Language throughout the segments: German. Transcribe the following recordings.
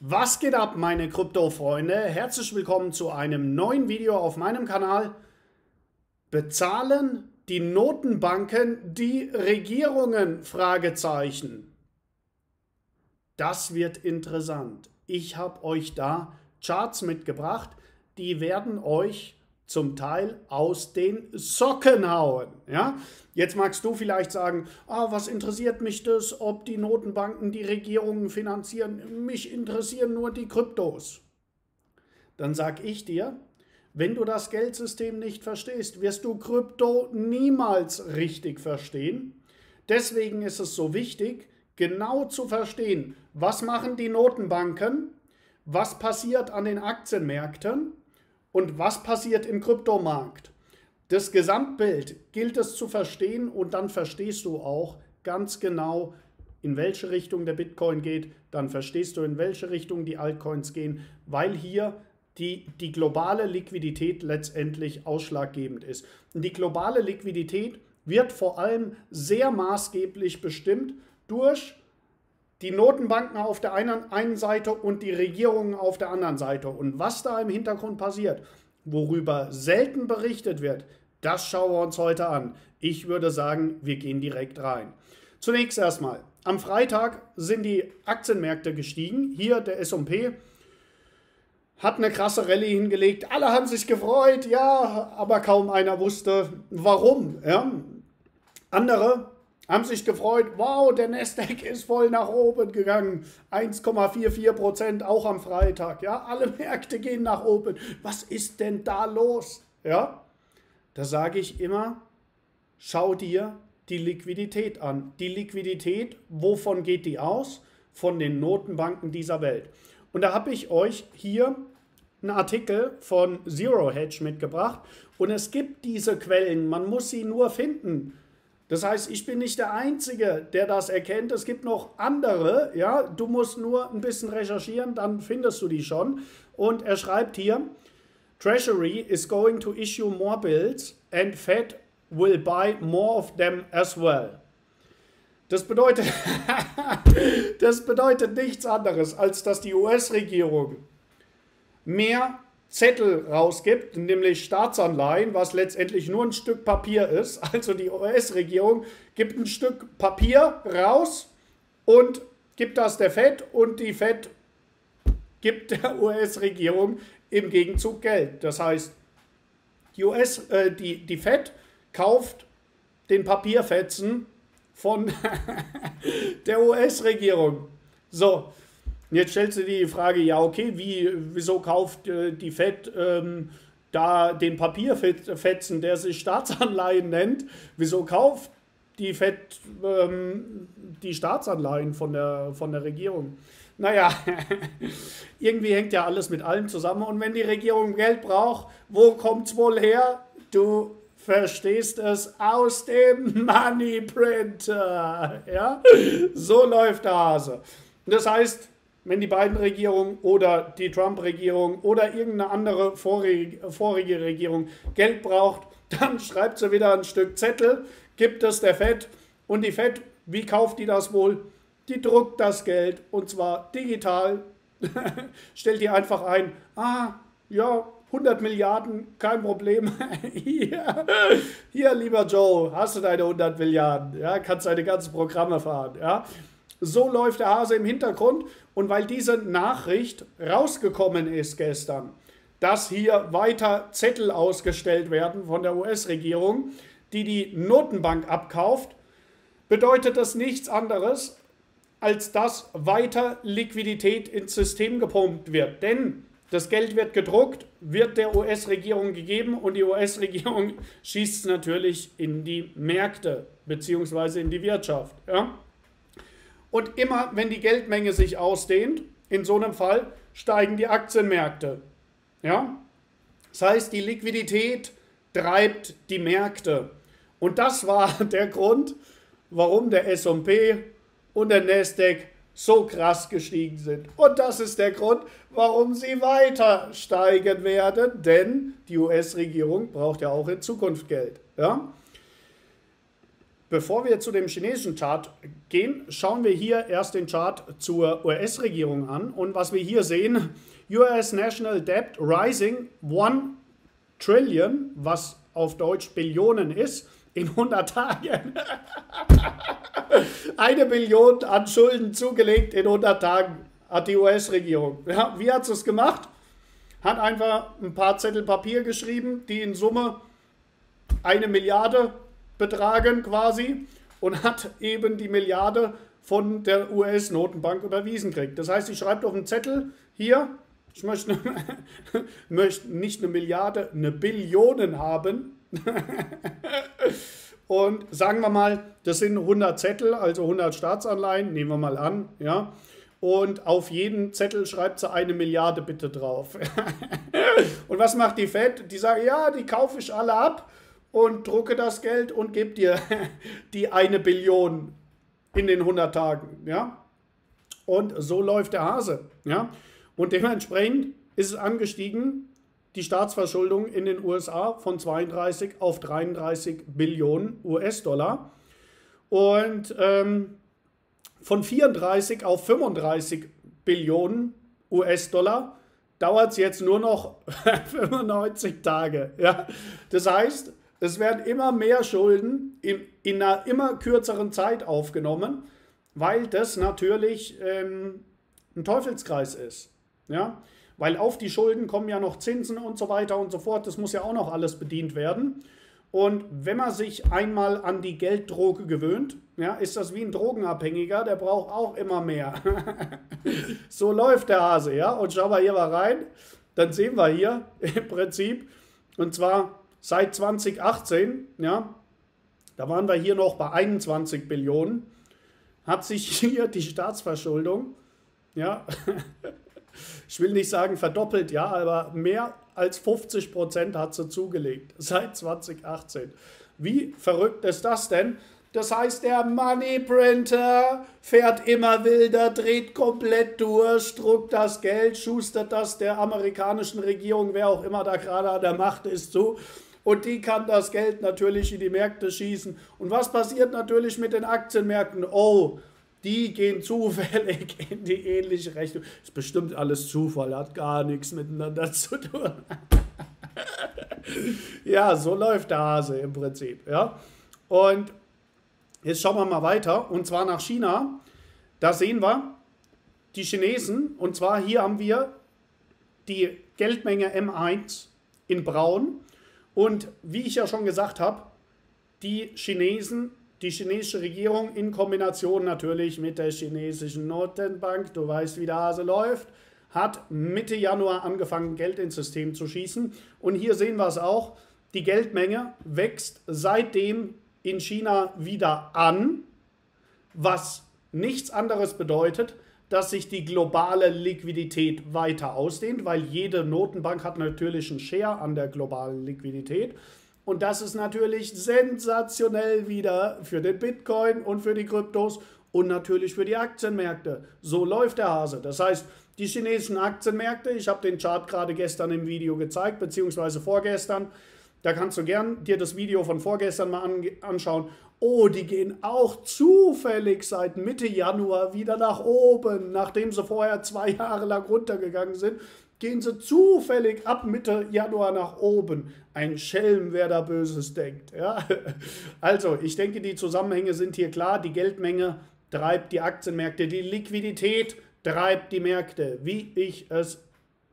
Was geht ab, meine Krypto-Freunde? Herzlich willkommen zu einem neuen Video auf meinem Kanal. Bezahlen die Notenbanken die Regierungen? Fragezeichen. Das wird interessant. Ich habe euch da Charts mitgebracht, die werden euch zum Teil aus den Socken hauen. Ja? Jetzt magst du vielleicht sagen, ah, was interessiert mich das, ob die Notenbanken die Regierungen finanzieren? Mich interessieren nur die Kryptos. Dann sag ich dir, wenn du das Geldsystem nicht verstehst, wirst du Krypto niemals richtig verstehen. Deswegen ist es so wichtig, genau zu verstehen, was machen die Notenbanken, was passiert an den Aktienmärkten und was passiert im Kryptomarkt. Das Gesamtbild gilt es zu verstehen und dann verstehst du auch ganz genau, in welche Richtung der Bitcoin geht, dann verstehst du, in welche Richtung die Altcoins gehen, weil hier die, die globale Liquidität letztendlich ausschlaggebend ist. Und die globale Liquidität wird vor allem sehr maßgeblich bestimmt durch die Notenbanken auf der einen, Seite und die Regierungen auf der anderen Seite. Und was da im Hintergrund passiert, worüber selten berichtet wird, das schauen wir uns heute an. Ich würde sagen, wir gehen direkt rein. Zunächst erstmal, am Freitag sind die Aktienmärkte gestiegen. Hier der SP hat eine krasse Rallye hingelegt. Alle haben sich gefreut, ja, aber kaum einer wusste, warum. Ja. Andere haben sich gefreut, wow, der Nasdaq ist voll nach oben gegangen. 1,44 Prozent auch am Freitag. Ja, alle Märkte gehen nach oben. Was ist denn da los? Ja, da sage ich immer, schau dir die Liquidität an. Die Liquidität, wovon geht die aus? Von den Notenbanken dieser Welt. Und da habe ich euch hier einen Artikel von Zero Hedge mitgebracht. Und es gibt diese Quellen, man muss sie nur finden. Das heißt, ich bin nicht der Einzige, der das erkennt. Es gibt noch andere. Ja, du musst nur ein bisschen recherchieren, dann findest du die schon. Und er schreibt hier: Treasury is going to issue more bills and Fed will buy more of them as well. Das bedeutet, das bedeutet nichts anderes, als dass die US-Regierung mehr Zettel rausgibt, nämlich Staatsanleihen, was letztendlich nur ein Stück Papier ist. Also die US-Regierung gibt ein Stück Papier raus und gibt das der Fed und die Fed gibt der US-Regierung im Gegenzug Geld. Das heißt, die, US, äh, die, die Fed kauft den Papierfetzen von der US-Regierung. So, Jetzt stellst du dir die Frage, ja, okay, wie, wieso kauft äh, die FED ähm, da den Papierfetzen, der sich Staatsanleihen nennt, wieso kauft die FED ähm, die Staatsanleihen von der, von der Regierung? Naja, irgendwie hängt ja alles mit allem zusammen. Und wenn die Regierung Geld braucht, wo kommt es wohl her? Du verstehst es aus dem Money Printer. Ja? So läuft der Hase. Das heißt, wenn die beiden Regierungen oder die Trump-Regierung oder irgendeine andere vorige, vorige Regierung Geld braucht, dann schreibt sie wieder ein Stück Zettel, gibt es der FED und die FED, wie kauft die das wohl? Die druckt das Geld und zwar digital, stellt die einfach ein, ah, ja, 100 Milliarden, kein Problem. hier, hier, lieber Joe, hast du deine 100 Milliarden, ja, kannst deine ganzen Programme fahren, ja. So läuft der Hase im Hintergrund. Und weil diese Nachricht rausgekommen ist gestern, dass hier weiter Zettel ausgestellt werden von der US-Regierung, die die Notenbank abkauft, bedeutet das nichts anderes, als dass weiter Liquidität ins System gepumpt wird. Denn das Geld wird gedruckt, wird der US-Regierung gegeben und die US-Regierung schießt es natürlich in die Märkte bzw. in die Wirtschaft. Ja? Und immer, wenn die Geldmenge sich ausdehnt, in so einem Fall, steigen die Aktienmärkte. Ja? Das heißt, die Liquidität treibt die Märkte. Und das war der Grund, warum der SP und der Nasdaq so krass gestiegen sind. Und das ist der Grund, warum sie weiter steigen werden, denn die US-Regierung braucht ja auch in Zukunft Geld. Ja? Bevor wir zu dem chinesischen Chart gehen, schauen wir hier erst den Chart zur US-Regierung an. Und was wir hier sehen, US National Debt rising 1 Trillion, was auf Deutsch Billionen ist, in 100 Tagen. Eine Billion an Schulden zugelegt in 100 Tagen hat die US-Regierung. Ja, wie hat sie es gemacht? Hat einfach ein paar Zettel Papier geschrieben, die in Summe eine Milliarde betragen quasi und hat eben die Milliarde von der US-Notenbank überwiesen kriegt. Das heißt, ich schreibe auf einen Zettel hier, ich möchte, möchte nicht eine Milliarde, eine Billion haben. Und sagen wir mal, das sind 100 Zettel, also 100 Staatsanleihen, nehmen wir mal an, ja. Und auf jeden Zettel schreibt sie eine Milliarde bitte drauf. und was macht die Fed? Die sagen, ja, die kaufe ich alle ab und drucke das Geld und gebe dir die eine Billion in den 100 Tagen, ja. Und so läuft der Hase, ja. Und dementsprechend ist es angestiegen die Staatsverschuldung in den USA von 32 auf 33 Billionen US-Dollar und ähm, von 34 auf 35 Billionen US-Dollar dauert es jetzt nur noch 95 Tage. Ja? Das heißt, es werden immer mehr Schulden in, in einer immer kürzeren Zeit aufgenommen, weil das natürlich ähm, ein Teufelskreis ist. Ja? Weil auf die Schulden kommen ja noch Zinsen und so weiter und so fort. Das muss ja auch noch alles bedient werden. Und wenn man sich einmal an die Gelddroge gewöhnt, ja, ist das wie ein Drogenabhängiger, der braucht auch immer mehr. so läuft der Hase, ja. Und schauen wir hier mal rein, dann sehen wir hier im Prinzip, und zwar seit 2018, ja, da waren wir hier noch bei 21 Billionen, hat sich hier die Staatsverschuldung, ja, ich will nicht sagen verdoppelt, ja, aber mehr als 50 Prozent hat sie zugelegt seit 2018. Wie verrückt ist das denn? Das heißt, der Money Printer fährt immer wilder, dreht komplett durch, druckt das Geld, schustert das der amerikanischen Regierung, wer auch immer da gerade an der Macht ist, zu. Und die kann das Geld natürlich in die Märkte schießen. Und was passiert natürlich mit den Aktienmärkten? Oh, die gehen zufällig in die ähnliche Richtung. Ist bestimmt alles Zufall, hat gar nichts miteinander zu tun. ja, so läuft der Hase im Prinzip. Ja? Und jetzt schauen wir mal weiter, und zwar nach China. Da sehen wir die Chinesen, und zwar hier haben wir die Geldmenge M1 in Braun. Und wie ich ja schon gesagt habe, die Chinesen die chinesische Regierung in Kombination natürlich mit der chinesischen Notenbank, du weißt, wie der Hase läuft, hat Mitte Januar angefangen, Geld ins System zu schießen. Und hier sehen wir es auch, die Geldmenge wächst seitdem in China wieder an, was nichts anderes bedeutet, dass sich die globale Liquidität weiter ausdehnt, weil jede Notenbank hat natürlich einen Share an der globalen Liquidität. Und das ist natürlich sensationell wieder für den Bitcoin und für die Kryptos und natürlich für die Aktienmärkte. So läuft der Hase. Das heißt, die chinesischen Aktienmärkte, ich habe den Chart gerade gestern im Video gezeigt, beziehungsweise vorgestern, da kannst du gern dir das Video von vorgestern mal anschauen. Oh, die gehen auch zufällig seit Mitte Januar wieder nach oben, nachdem sie vorher zwei Jahre lang runtergegangen sind gehen sie zufällig ab Mitte Januar nach oben. Ein Schelm, wer da Böses denkt. Ja? Also, ich denke, die Zusammenhänge sind hier klar. Die Geldmenge treibt die Aktienmärkte, die Liquidität treibt die Märkte, wie ich es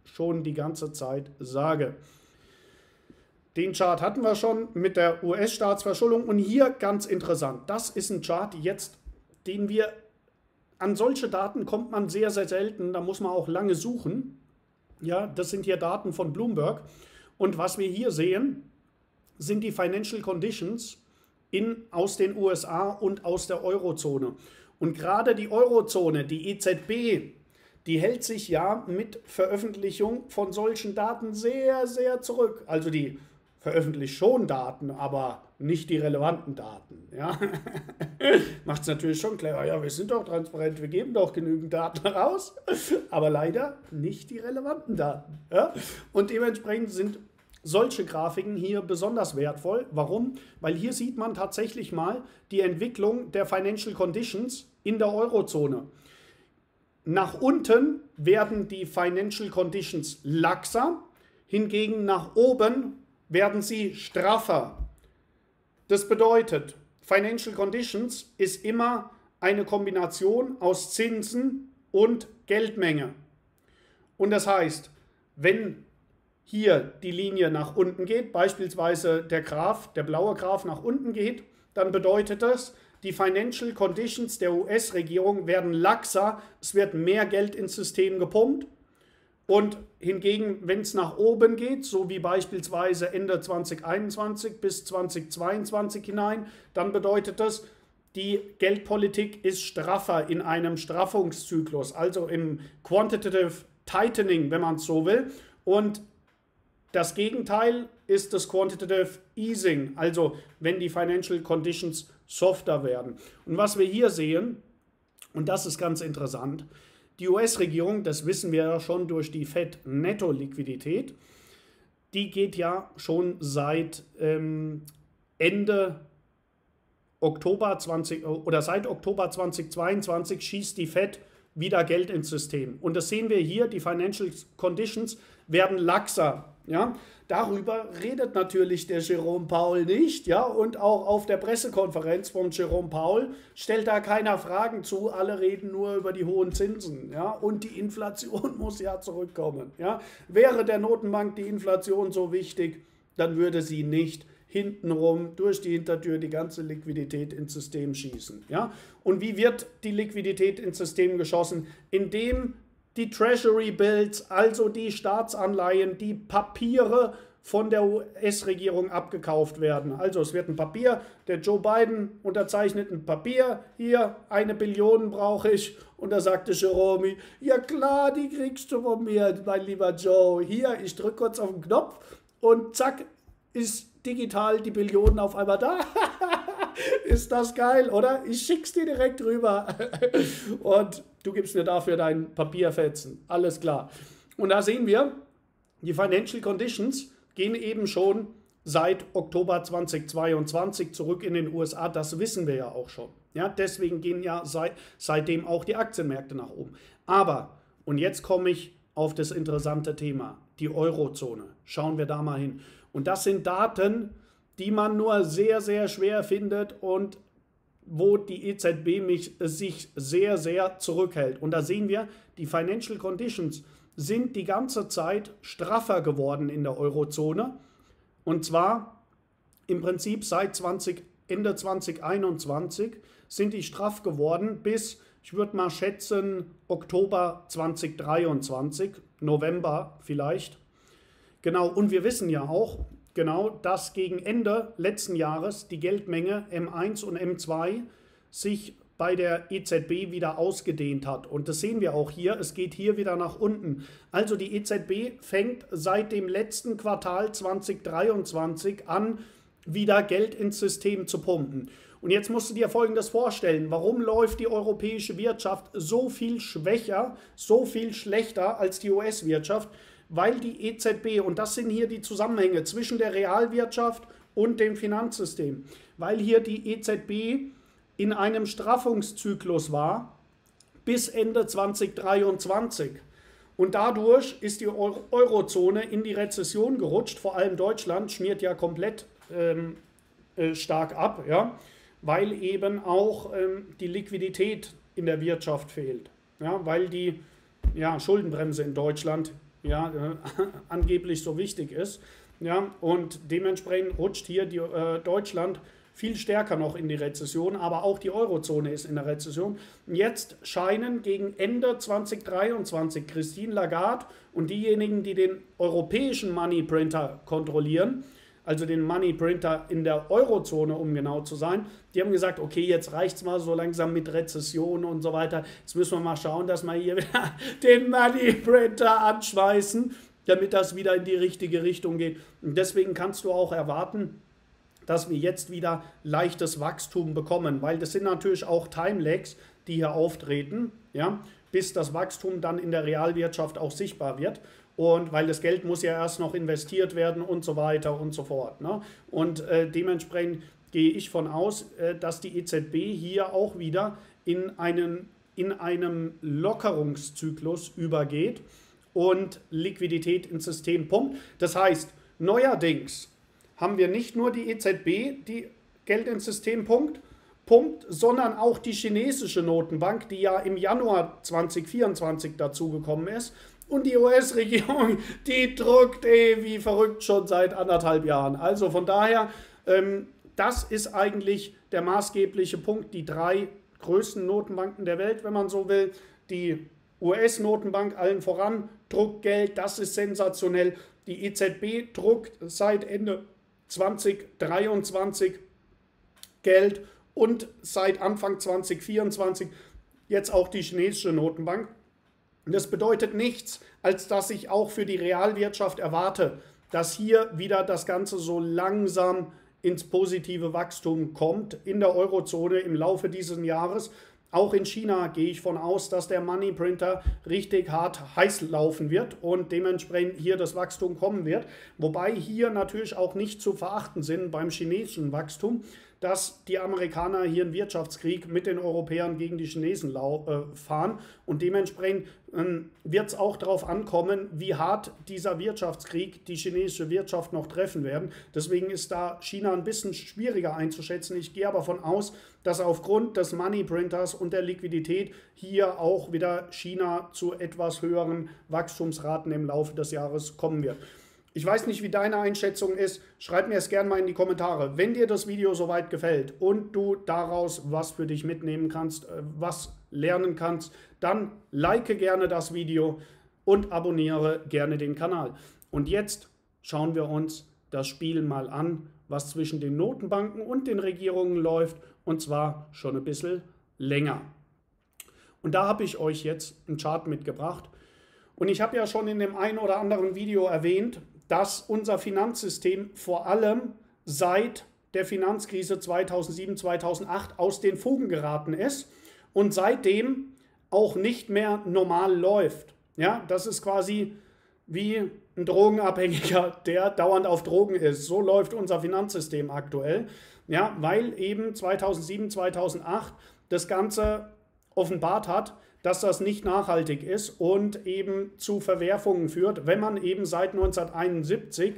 schon die ganze Zeit sage. Den Chart hatten wir schon mit der US-Staatsverschuldung und hier ganz interessant, das ist ein Chart jetzt, den wir an solche Daten kommt man sehr, sehr selten, da muss man auch lange suchen. Ja, das sind hier Daten von Bloomberg. Und was wir hier sehen, sind die Financial Conditions in, aus den USA und aus der Eurozone. Und gerade die Eurozone, die EZB, die hält sich ja mit Veröffentlichung von solchen Daten sehr, sehr zurück. Also die veröffentlicht schon Daten, aber nicht die relevanten Daten. Ja? Macht es natürlich schon clever. Ja, wir sind doch transparent, wir geben doch genügend Daten raus, aber leider nicht die relevanten Daten. Ja? Und dementsprechend sind solche Grafiken hier besonders wertvoll. Warum? Weil hier sieht man tatsächlich mal die Entwicklung der Financial Conditions in der Eurozone. Nach unten werden die Financial Conditions laxer, hingegen nach oben werden sie straffer. Das bedeutet, Financial Conditions ist immer eine Kombination aus Zinsen und Geldmenge. Und das heißt, wenn hier die Linie nach unten geht, beispielsweise der Graph, der blaue Graph nach unten geht, dann bedeutet das, die Financial Conditions der US-Regierung werden laxer, es wird mehr Geld ins System gepumpt. Und hingegen, wenn es nach oben geht, so wie beispielsweise Ende 2021 bis 2022 hinein, dann bedeutet das, die Geldpolitik ist straffer in einem Straffungszyklus, also im Quantitative Tightening, wenn man es so will. Und das Gegenteil ist das Quantitative Easing, also wenn die Financial Conditions softer werden. Und was wir hier sehen, und das ist ganz interessant, die US-Regierung, das wissen wir ja schon durch die Fed-Netto-Liquidität, die geht ja schon seit ähm, Ende Oktober 20 oder seit Oktober 2022 schießt die Fed wieder Geld ins System. Und das sehen wir hier, die Financial Conditions werden laxer. Ja? Darüber redet natürlich der Jerome Paul nicht, ja, und auch auf der Pressekonferenz von Jerome Paul stellt da keiner Fragen zu, alle reden nur über die hohen Zinsen, ja, und die Inflation muss ja zurückkommen, ja. Wäre der Notenbank die Inflation so wichtig, dann würde sie nicht hintenrum durch die Hintertür die ganze Liquidität ins System schießen. Ja? Und wie wird die Liquidität ins System geschossen? Indem die Treasury Bills, also die Staatsanleihen, die Papiere von der US-Regierung abgekauft werden. Also es wird ein Papier, der Joe Biden unterzeichnet ein Papier, hier eine Billion brauche ich. Und da sagte Jerome, ja klar, die kriegst du von mir, mein lieber Joe. Hier, ich drücke kurz auf den Knopf und zack, ist digital die Billionen auf einmal da. ist das geil, oder? Ich schick's dir direkt rüber. Und du gibst mir dafür dein Papierfetzen. Alles klar. Und da sehen wir, die Financial Conditions gehen eben schon seit Oktober 2022 zurück in den USA. Das wissen wir ja auch schon. Ja, deswegen gehen ja seit, seitdem auch die Aktienmärkte nach oben. Aber, und jetzt komme ich auf das interessante Thema, die Eurozone. Schauen wir da mal hin. Und das sind Daten, die man nur sehr, sehr schwer findet und wo die EZB mich, sich sehr, sehr zurückhält. Und da sehen wir, die Financial Conditions sind die ganze Zeit straffer geworden in der Eurozone. Und zwar im Prinzip seit 20, Ende 2021 sind die straff geworden bis, ich würde mal schätzen, Oktober 2023, November vielleicht. Genau, und wir wissen ja auch, genau, dass gegen Ende letzten Jahres die Geldmenge M1 und M2 sich bei der EZB wieder ausgedehnt hat. Und das sehen wir auch hier, es geht hier wieder nach unten. Also die EZB fängt seit dem letzten Quartal 2023 an, wieder Geld ins System zu pumpen. Und jetzt musst du dir Folgendes vorstellen. Warum läuft die europäische Wirtschaft so viel schwächer, so viel schlechter als die US-Wirtschaft? Weil die EZB, und das sind hier die Zusammenhänge zwischen der Realwirtschaft und dem Finanzsystem, weil hier die EZB in einem Straffungszyklus war bis Ende 2023. Und dadurch ist die Eurozone in die Rezession gerutscht, vor allem Deutschland schmiert ja komplett ähm, äh, stark ab, ja, weil eben auch ähm, die Liquidität in der Wirtschaft fehlt, ja, weil die ja, Schuldenbremse in Deutschland ja, äh, angeblich so wichtig ist. Ja, und dementsprechend rutscht hier die, äh, Deutschland viel stärker noch in die Rezession, aber auch die Eurozone ist in der Rezession. Jetzt scheinen gegen Ende 2023 Christine Lagarde und diejenigen, die den europäischen Money Printer kontrollieren, also den Money Printer in der Eurozone, um genau zu sein. Die haben gesagt, okay, jetzt reicht es mal so langsam mit Rezession und so weiter. Jetzt müssen wir mal schauen, dass wir hier den Money Printer anschmeißen, damit das wieder in die richtige Richtung geht. Und deswegen kannst du auch erwarten, dass wir jetzt wieder leichtes Wachstum bekommen, weil das sind natürlich auch Timelags, die hier auftreten. Ja, bis das Wachstum dann in der Realwirtschaft auch sichtbar wird. Und weil das Geld muss ja erst noch investiert werden und so weiter und so fort. Ne? Und äh, dementsprechend gehe ich von aus, äh, dass die EZB hier auch wieder in einen in einem Lockerungszyklus übergeht und Liquidität ins System pumpt. Das heißt, neuerdings haben wir nicht nur die EZB, die Geld ins System pumpt, pumpt, sondern auch die chinesische Notenbank, die ja im Januar 2024 dazugekommen ist. Und die US-Regierung, die druckt eh wie verrückt schon seit anderthalb Jahren. Also von daher, ähm, das ist eigentlich der maßgebliche Punkt. Die drei größten Notenbanken der Welt, wenn man so will. Die US-Notenbank allen voran druckt Geld, das ist sensationell. Die EZB druckt seit Ende 2023 Geld und seit Anfang 2024 jetzt auch die chinesische Notenbank. Das bedeutet nichts, als dass ich auch für die Realwirtschaft erwarte, dass hier wieder das Ganze so langsam ins positive Wachstum kommt in der Eurozone im Laufe dieses Jahres. Auch in China gehe ich von aus, dass der Money Printer richtig hart heiß laufen wird und dementsprechend hier das Wachstum kommen wird. Wobei hier natürlich auch nicht zu verachten sind beim chinesischen Wachstum, dass die Amerikaner hier einen Wirtschaftskrieg mit den Europäern gegen die Chinesen äh, fahren. Und dementsprechend ähm, wird es auch darauf ankommen, wie hart dieser Wirtschaftskrieg die chinesische Wirtschaft noch treffen werden. Deswegen ist da China ein bisschen schwieriger einzuschätzen. Ich gehe aber davon aus, dass aufgrund des Money Printers und der Liquidität hier auch wieder China zu etwas höheren Wachstumsraten im Laufe des Jahres kommen wird. Ich weiß nicht, wie deine Einschätzung ist. Schreib mir es gerne mal in die Kommentare. Wenn dir das Video soweit gefällt und du daraus was für dich mitnehmen kannst, äh, was lernen kannst, dann like gerne das Video und abonniere gerne den Kanal. Und jetzt schauen wir uns das Spiel mal an, was zwischen den Notenbanken und den Regierungen läuft und zwar schon ein bisschen länger. Und da habe ich euch jetzt einen Chart mitgebracht. Und ich habe ja schon in dem einen oder anderen Video erwähnt, dass unser Finanzsystem vor allem seit der Finanzkrise 2007, 2008 aus den Fugen geraten ist und seitdem auch nicht mehr normal läuft. Ja, das ist quasi wie ein Drogenabhängiger, der dauernd auf Drogen ist. So läuft unser Finanzsystem aktuell. Ja, weil eben 2007, 2008 das Ganze offenbart hat, dass das nicht nachhaltig ist und eben zu Verwerfungen führt, wenn man eben seit 1971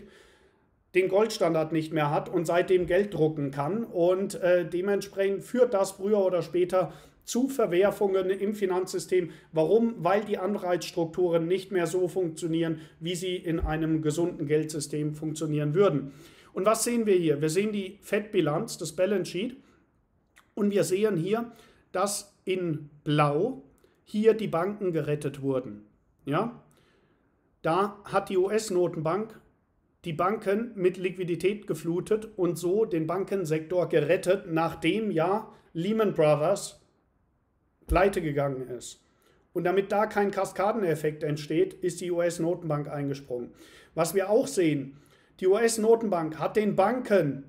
den Goldstandard nicht mehr hat und seitdem Geld drucken kann. Und äh, dementsprechend führt das früher oder später zu Verwerfungen im Finanzsystem. Warum? Weil die Anreizstrukturen nicht mehr so funktionieren, wie sie in einem gesunden Geldsystem funktionieren würden. Und was sehen wir hier? Wir sehen die Fettbilanz, das Balance Sheet. Und wir sehen hier, dass in Blau hier die Banken gerettet wurden. Ja? Da hat die US-Notenbank die Banken mit Liquidität geflutet und so den Bankensektor gerettet, nachdem ja Lehman Brothers pleite gegangen ist. Und damit da kein Kaskadeneffekt entsteht, ist die US-Notenbank eingesprungen. Was wir auch sehen, die US-Notenbank hat den Banken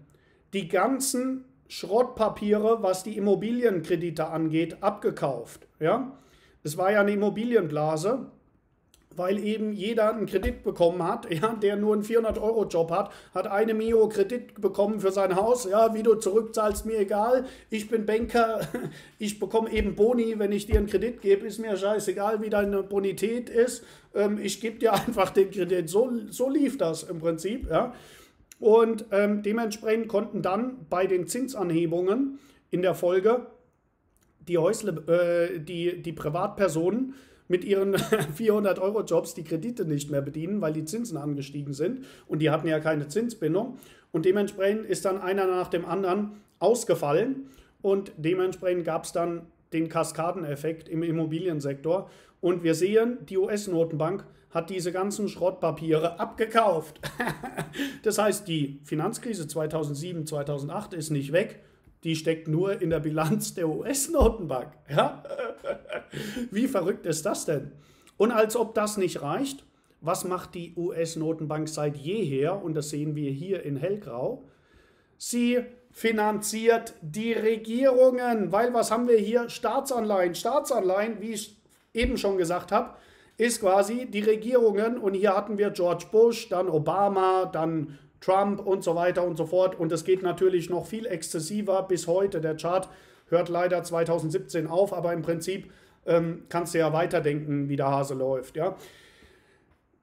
die ganzen Schrottpapiere, was die Immobilienkredite angeht, abgekauft. Ja? Es war ja eine Immobilienblase, weil eben jeder einen Kredit bekommen hat, ja, der nur einen 400-Euro-Job hat, hat eine Mio Kredit bekommen für sein Haus. Ja, wie du zurückzahlst, mir egal. Ich bin Banker, ich bekomme eben Boni, wenn ich dir einen Kredit gebe, ist mir scheißegal, wie deine Bonität ist. Ähm, ich gebe dir einfach den Kredit. So, so lief das im Prinzip. Ja. Und ähm, dementsprechend konnten dann bei den Zinsanhebungen in der Folge die, Häusle, äh, die, die Privatpersonen mit ihren 400-Euro-Jobs die Kredite nicht mehr bedienen, weil die Zinsen angestiegen sind und die hatten ja keine Zinsbindung. Und dementsprechend ist dann einer nach dem anderen ausgefallen und dementsprechend gab es dann den Kaskadeneffekt im Immobiliensektor. Und wir sehen, die US-Notenbank hat diese ganzen Schrottpapiere abgekauft. das heißt, die Finanzkrise 2007, 2008 ist nicht weg, die steckt nur in der Bilanz der US-Notenbank. Ja? Wie verrückt ist das denn? Und als ob das nicht reicht, was macht die US-Notenbank seit jeher? Und das sehen wir hier in hellgrau. Sie finanziert die Regierungen, weil was haben wir hier? Staatsanleihen. Staatsanleihen, wie eben schon gesagt habe, ist quasi die Regierungen und hier hatten wir George Bush, dann Obama, dann Trump und so weiter und so fort und es geht natürlich noch viel exzessiver bis heute. Der Chart hört leider 2017 auf, aber im Prinzip ähm, kannst du ja weiterdenken, wie der Hase läuft. Ja?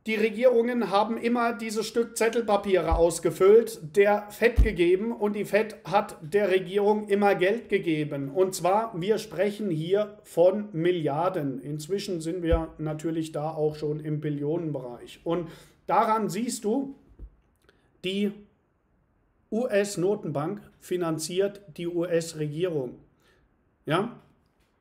Die Regierungen haben immer dieses Stück Zettelpapiere ausgefüllt, der FED gegeben und die FED hat der Regierung immer Geld gegeben. Und zwar, wir sprechen hier von Milliarden. Inzwischen sind wir natürlich da auch schon im Billionenbereich. Und daran siehst du, die US-Notenbank finanziert die US-Regierung. Ja?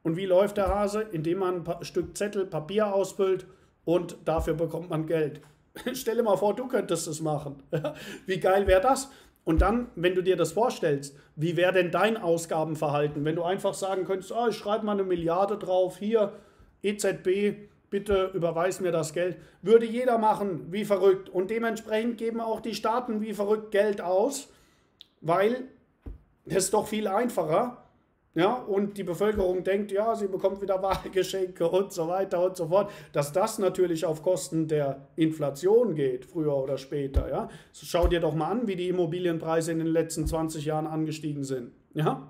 Und wie läuft der Hase? Indem man ein Stück Zettel Papier ausfüllt und dafür bekommt man Geld. Stell dir mal vor, du könntest es machen. wie geil wäre das? Und dann, wenn du dir das vorstellst, wie wäre denn dein Ausgabenverhalten, wenn du einfach sagen könntest, oh, ich schreibe mal eine Milliarde drauf, hier EZB, bitte überweis mir das Geld. Würde jeder machen, wie verrückt. Und dementsprechend geben auch die Staaten wie verrückt Geld aus, weil es doch viel einfacher ja, und die Bevölkerung denkt, ja, sie bekommt wieder Wahlgeschenke und so weiter und so fort, dass das natürlich auf Kosten der Inflation geht, früher oder später. Ja. Schau dir doch mal an, wie die Immobilienpreise in den letzten 20 Jahren angestiegen sind. Ja.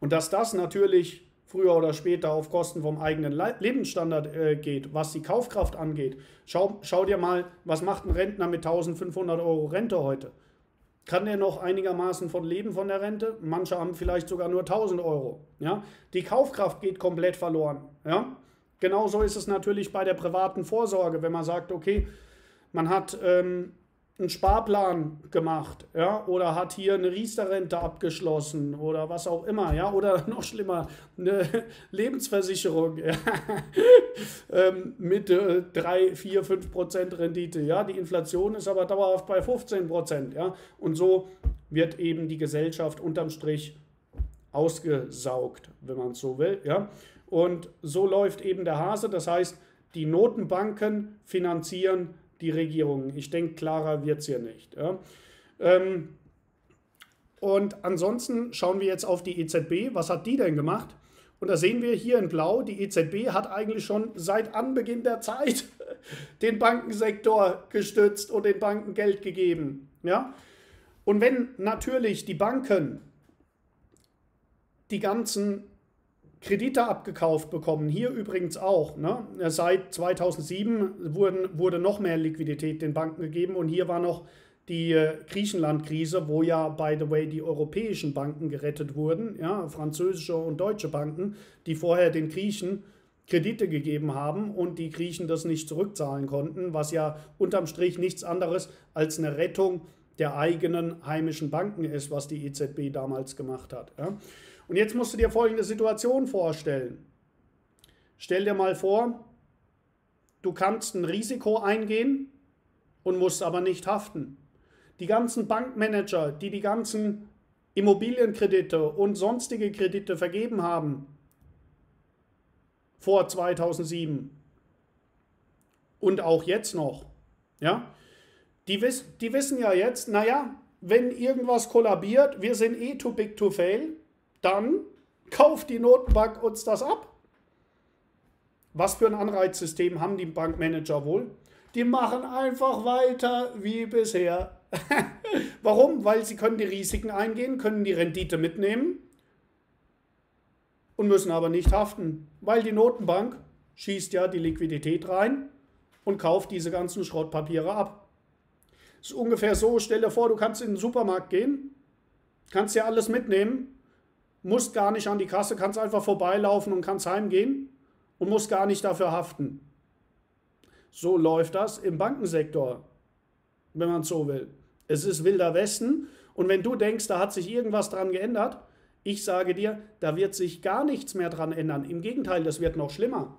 Und dass das natürlich früher oder später auf Kosten vom eigenen Lebensstandard äh, geht, was die Kaufkraft angeht. Schau, schau dir mal, was macht ein Rentner mit 1500 Euro Rente heute? Kann er noch einigermaßen von leben von der Rente? Manche haben vielleicht sogar nur 1000 Euro. Ja? Die Kaufkraft geht komplett verloren. Ja? Genauso ist es natürlich bei der privaten Vorsorge, wenn man sagt, okay, man hat ähm, einen Sparplan gemacht, ja, oder hat hier eine Riester-Rente abgeschlossen oder was auch immer, ja, oder noch schlimmer, eine Lebensversicherung ja, ähm, mit äh, 3, 4, 5 Prozent Rendite, ja, die Inflation ist aber dauerhaft bei 15 Prozent, ja, und so wird eben die Gesellschaft unterm Strich ausgesaugt, wenn man es so will, ja, und so läuft eben der Hase, das heißt, die Notenbanken finanzieren die Regierung. Ich denke, klarer wird es hier nicht. Ja. Ähm, und ansonsten schauen wir jetzt auf die EZB. Was hat die denn gemacht? Und da sehen wir hier in Blau, die EZB hat eigentlich schon seit Anbeginn der Zeit den Bankensektor gestützt und den Banken Geld gegeben. Ja? Und wenn natürlich die Banken die ganzen Kredite abgekauft bekommen. Hier übrigens auch. Ne? Seit 2007 wurden, wurde noch mehr Liquidität den Banken gegeben und hier war noch die äh, Griechenland-Krise, wo ja, by the way, die europäischen Banken gerettet wurden, ja, französische und deutsche Banken, die vorher den Griechen Kredite gegeben haben und die Griechen das nicht zurückzahlen konnten, was ja unterm Strich nichts anderes als eine Rettung der eigenen heimischen Banken ist, was die EZB damals gemacht hat. Ja. Und jetzt musst du dir folgende Situation vorstellen. Stell dir mal vor, du kannst ein Risiko eingehen und musst aber nicht haften. Die ganzen Bankmanager, die die ganzen Immobilienkredite und sonstige Kredite vergeben haben vor 2007 und auch jetzt noch, ja, die, wiss, die wissen ja jetzt, naja, wenn irgendwas kollabiert, wir sind eh too big to fail, dann kauft die Notenbank uns das ab. Was für ein Anreizsystem haben die Bankmanager wohl? Die machen einfach weiter wie bisher. Warum? Weil sie können die Risiken eingehen, können die Rendite mitnehmen und müssen aber nicht haften, weil die Notenbank schießt ja die Liquidität rein und kauft diese ganzen Schrottpapiere ab. Das ist ungefähr so, stell dir vor, du kannst in den Supermarkt gehen, kannst ja alles mitnehmen, musst gar nicht an die Kasse, kannst einfach vorbeilaufen und kannst heimgehen und musst gar nicht dafür haften. So läuft das im Bankensektor, wenn man so will. Es ist wilder Westen und wenn du denkst, da hat sich irgendwas dran geändert, ich sage dir, da wird sich gar nichts mehr dran ändern. Im Gegenteil, das wird noch schlimmer.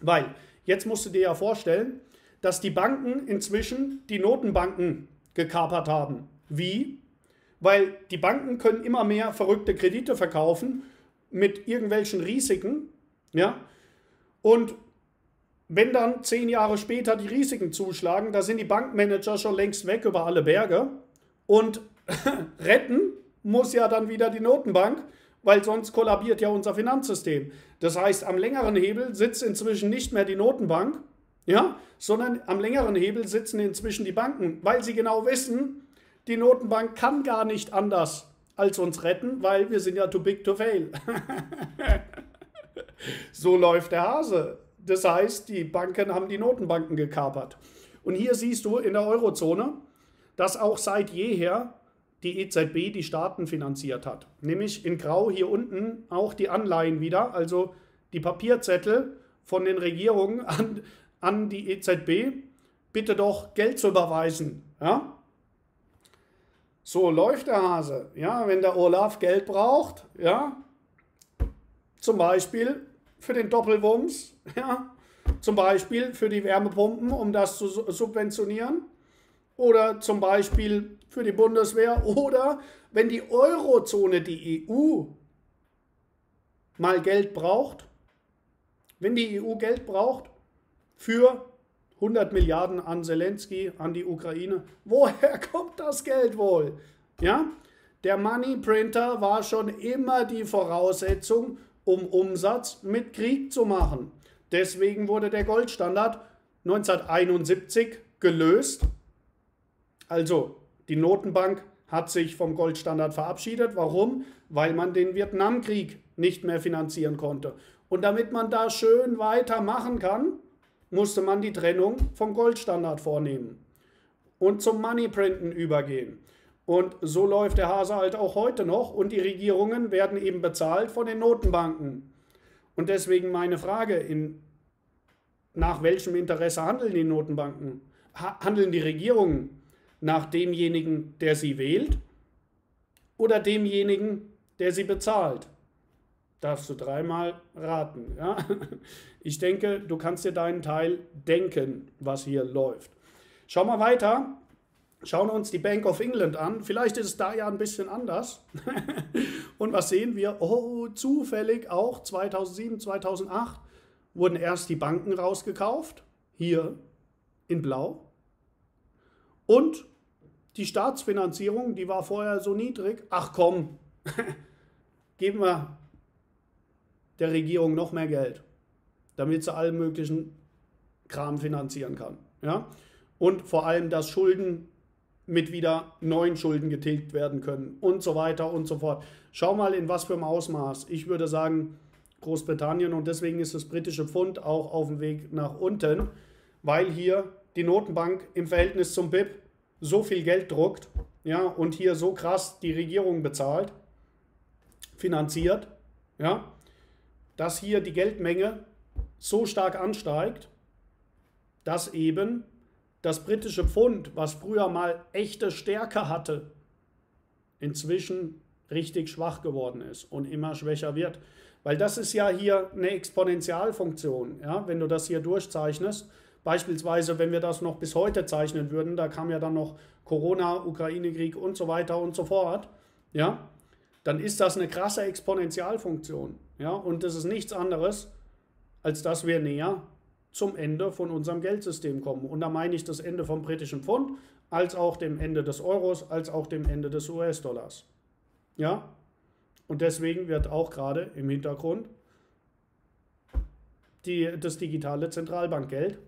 Weil, jetzt musst du dir ja vorstellen, dass die Banken inzwischen die Notenbanken gekapert haben. Wie? Weil die Banken können immer mehr verrückte Kredite verkaufen mit irgendwelchen Risiken, ja, und wenn dann zehn Jahre später die Risiken zuschlagen, da sind die Bankmanager schon längst weg über alle Berge und retten muss ja dann wieder die Notenbank weil sonst kollabiert ja unser Finanzsystem. Das heißt, am längeren Hebel sitzt inzwischen nicht mehr die Notenbank, ja, sondern am längeren Hebel sitzen inzwischen die Banken, weil sie genau wissen, die Notenbank kann gar nicht anders als uns retten, weil wir sind ja too big to fail. so läuft der Hase. Das heißt, die Banken haben die Notenbanken gekapert. Und hier siehst du in der Eurozone, dass auch seit jeher die EZB die Staaten finanziert hat. Nämlich in Grau hier unten auch die Anleihen wieder, also die Papierzettel von den Regierungen an, an die EZB, bitte doch Geld zu überweisen. Ja? So läuft der Hase. Ja, wenn der Olaf Geld braucht, ja, zum Beispiel für den Doppelwumms, ja, zum Beispiel für die Wärmepumpen, um das zu subventionieren, oder zum Beispiel für die Bundeswehr, oder wenn die Eurozone, die EU, mal Geld braucht, wenn die EU Geld braucht für 100 Milliarden an Zelensky, an die Ukraine. Woher kommt das Geld wohl? Ja? Der Money Printer war schon immer die Voraussetzung, um Umsatz mit Krieg zu machen. Deswegen wurde der Goldstandard 1971 gelöst. Also, die Notenbank hat sich vom Goldstandard verabschiedet. Warum? Weil man den Vietnamkrieg nicht mehr finanzieren konnte. Und damit man da schön weitermachen kann, musste man die Trennung vom Goldstandard vornehmen und zum Moneyprinten übergehen. Und so läuft der Hase halt auch heute noch und die Regierungen werden eben bezahlt von den Notenbanken. Und deswegen meine Frage, in, nach welchem Interesse handeln die Notenbanken? Ha handeln die Regierungen nach demjenigen, der sie wählt oder demjenigen, der sie bezahlt? Darfst du dreimal raten. Ja? Ich denke, du kannst dir deinen Teil denken, was hier läuft. Schau mal weiter. Schauen uns die Bank of England an. Vielleicht ist es da ja ein bisschen anders. Und was sehen wir? Oh, zufällig auch 2007, 2008 wurden erst die Banken rausgekauft. Hier in Blau. Und die Staatsfinanzierung, die war vorher so niedrig. Ach komm, geben wir der Regierung noch mehr Geld, damit sie allen möglichen Kram finanzieren kann. Ja? Und vor allem, dass Schulden mit wieder neuen Schulden getilgt werden können und so weiter und so fort. Schau mal, in was für einem Ausmaß. Ich würde sagen, Großbritannien und deswegen ist das britische Pfund auch auf dem Weg nach unten, weil hier die Notenbank im Verhältnis zum BIP so viel Geld druckt ja, und hier so krass die Regierung bezahlt, finanziert, ja, dass hier die Geldmenge so stark ansteigt, dass eben das britische Pfund, was früher mal echte Stärke hatte, inzwischen richtig schwach geworden ist und immer schwächer wird. Weil das ist ja hier eine Exponentialfunktion. Ja? Wenn du das hier durchzeichnest, beispielsweise wenn wir das noch bis heute zeichnen würden, da kam ja dann noch Corona, Ukraine-Krieg und so weiter und so fort, ja, dann ist das eine krasse Exponentialfunktion. Ja? Und das ist nichts anderes, als dass wir näher zum Ende von unserem Geldsystem kommen. Und da meine ich das Ende vom britischen Pfund, als auch dem Ende des Euros, als auch dem Ende des US-Dollars. Ja? Und deswegen wird auch gerade im Hintergrund die, das digitale Zentralbankgeld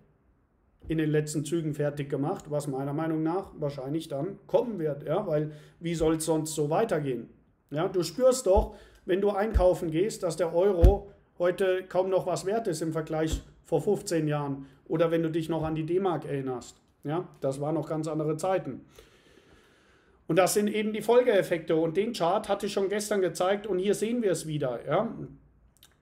in den letzten Zügen fertig gemacht, was meiner Meinung nach wahrscheinlich dann kommen wird. Ja? Weil wie soll es sonst so weitergehen? Ja, du spürst doch, wenn du einkaufen gehst, dass der Euro heute kaum noch was wert ist im Vergleich vor 15 Jahren. Oder wenn du dich noch an die D-Mark erinnerst. Ja, das waren noch ganz andere Zeiten. Und das sind eben die Folgeeffekte. Und den Chart hatte ich schon gestern gezeigt und hier sehen wir es wieder. Ja?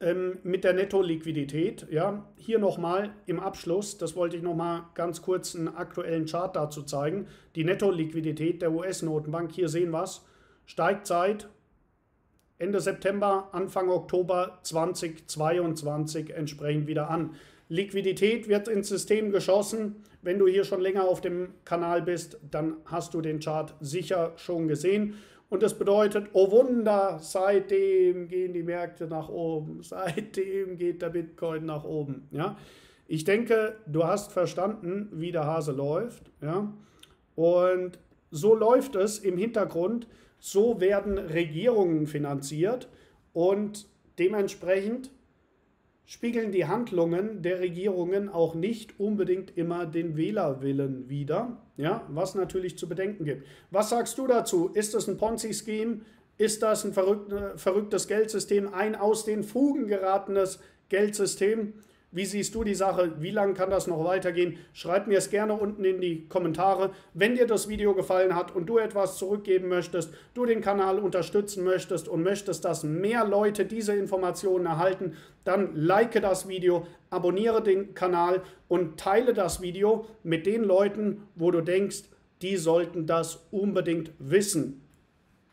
Ähm, mit der Netto-Liquidität. Ja? Hier nochmal im Abschluss, das wollte ich nochmal ganz kurz einen aktuellen Chart dazu zeigen. Die Netto-Liquidität der US-Notenbank, hier sehen wir es, steigt seit Ende September, Anfang Oktober 2022 entsprechend wieder an. Liquidität wird ins System geschossen. Wenn du hier schon länger auf dem Kanal bist, dann hast du den Chart sicher schon gesehen. Und das bedeutet, oh Wunder, seitdem gehen die Märkte nach oben, seitdem geht der Bitcoin nach oben. Ja? Ich denke, du hast verstanden, wie der Hase läuft. Ja? Und so läuft es im Hintergrund so werden Regierungen finanziert und dementsprechend spiegeln die Handlungen der Regierungen auch nicht unbedingt immer den Wählerwillen wider, ja, was natürlich zu bedenken gibt. Was sagst du dazu? Ist das ein Ponzi-Scheme? Ist das ein verrücktes Geldsystem, ein aus den Fugen geratenes Geldsystem? Wie siehst du die Sache? Wie lange kann das noch weitergehen? Schreib mir es gerne unten in die Kommentare. Wenn dir das Video gefallen hat und du etwas zurückgeben möchtest, du den Kanal unterstützen möchtest und möchtest, dass mehr Leute diese Informationen erhalten, dann like das Video, abonniere den Kanal und teile das Video mit den Leuten, wo du denkst, die sollten das unbedingt wissen,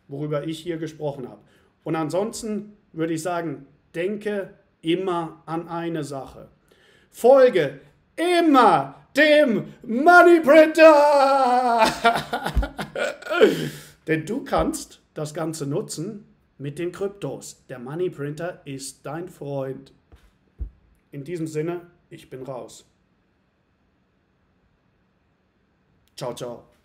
worüber ich hier gesprochen habe. Und ansonsten würde ich sagen, denke immer an eine Sache. Folge immer dem Money Printer! Denn du kannst das Ganze nutzen mit den Kryptos. Der Money Printer ist dein Freund. In diesem Sinne, ich bin raus. Ciao, ciao.